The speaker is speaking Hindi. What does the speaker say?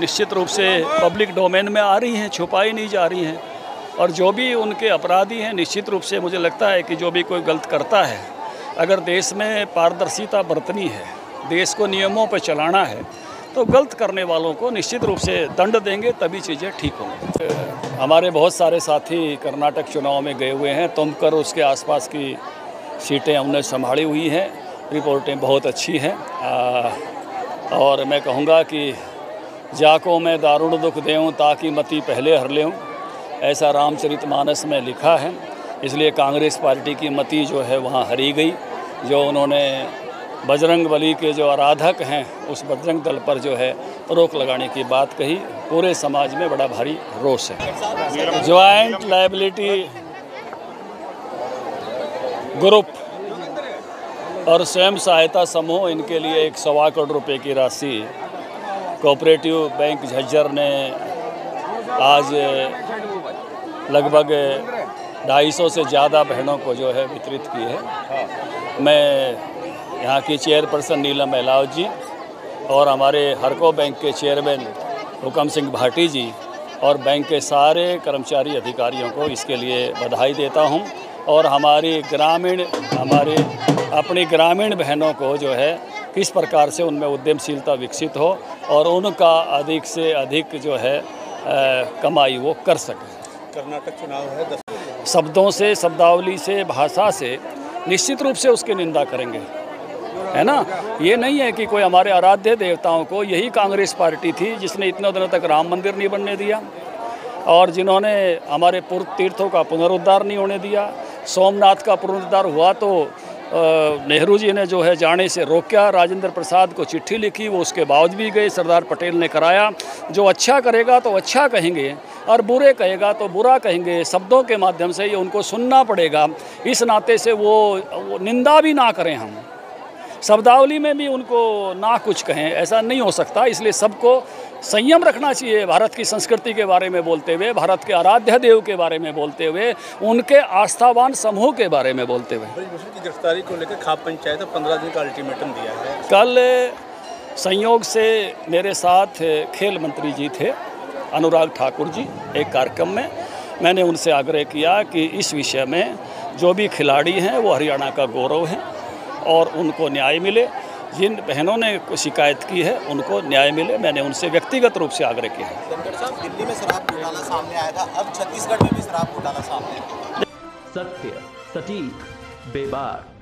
निश्चित रूप से पब्लिक डोमेन में आ रही हैं, छुपाई नहीं जा रही हैं। और जो भी उनके अपराधी हैं, निश्चित रूप से मुझे लगता है कि जो भी कोई गलत करता है, अगर देश में पारदर्शिता बरतनी है, देश को नियमों पर चलाना है तो गलत करने वालों को निश्चित रूप से दंड देंगे, तभी चीज़ें ठीक होंगी। हमारे बहुत सारे साथी कर्नाटक चुनाव में गए हुए हैं, तुमकर उसके आसपास की सीटें हमने संभाली हुई हैं, रिपोर्टें बहुत अच्छी हैं। और मैं कहूँगा कि जाको मैं दारुण दुख देऊँ ताकि मती पहले हर लेऊँ, ऐसा रामचरित मानस में लिखा है। इसलिए कांग्रेस पार्टी की मती जो है वहाँ हरी गई, जो उन्होंने बजरंग बली के जो आराधक हैं, उस बजरंग दल पर जो है रोक लगाने की बात कही। पूरे समाज में बड़ा भारी रोष है। ज्वाइंट लाइबिलिटी ग्रुप और स्वयं सहायता समूह इनके लिए एक सवा करोड़ रुपए की राशि कोऑपरेटिव बैंक झज्जर ने आज लगभग ढाई सौ से ज़्यादा बहनों को जो है वितरित की है। मैं यहाँ की चेयरपर्सन नीलम एलाव जी और हमारे हरको बैंक के चेयरमैन हुकम सिंह भाटी जी और बैंक के सारे कर्मचारी अधिकारियों को इसके लिए बधाई देता हूँ और हमारी ग्रामीण, हमारे अपनी ग्रामीण बहनों को जो है किस प्रकार से उनमें उद्यमशीलता विकसित हो और उनका अधिक से अधिक जो है आ, कमाई वो कर सकें। कर्नाटक चुनाव है शब्दों से शब्दावली से भाषा से निश्चित रूप से उसकी निंदा करेंगे। है ना? ये नहीं है कि कोई हमारे आराध्य देवताओं को यही कांग्रेस पार्टी थी जिसने इतने दिनों तक राम मंदिर नहीं बनने दिया और जिन्होंने हमारे पूर्व तीर्थों का पुनरुद्धार नहीं होने दिया। सोमनाथ का पुनरुद्धार हुआ तो नेहरू जी ने जो है जाने से रोका राजेंद्र प्रसाद को चिट्ठी लिखी वो उसके बावजूद भी गए सरदार पटेल ने कराया। जो अच्छा करेगा तो अच्छा कहेंगे और बुरे कहेगा तो बुरा कहेंगे शब्दों के माध्यम से ये उनको सुनना पड़ेगा। इस नाते से वो, वो निंदा भी ना करें हम। शब्दावली में भी उनको ना कुछ कहें ऐसा नहीं हो सकता। इसलिए सबको संयम रखना चाहिए भारत की संस्कृति के बारे में बोलते हुए भारत के आराध्य देव के बारे में बोलते हुए उनके आस्थावान समूह के बारे में बोलते हुए। की गिरफ्तारी को लेकर खाप पंचायत पंद्रह दिन का अल्टीमेटम दिया है। कल संयोग से मेरे साथ खेल मंत्री जी थे अनुराग ठाकुर जी एक कार्यक्रम में। मैंने उनसे आग्रह किया कि इस विषय में जो भी खिलाड़ी हैं वो हरियाणा का गौरव है। और उनको न्याय मिले। जिन बहनों ने शिकायत की है उनको न्याय मिले। मैंने उनसे व्यक्तिगत रूप से आग्रह किया है। दिल्ली में शराब घोटाला सामने आया था। अब छत्तीसगढ़ में भी शराब घोटाला सामने सत्य सटीक बेबाक।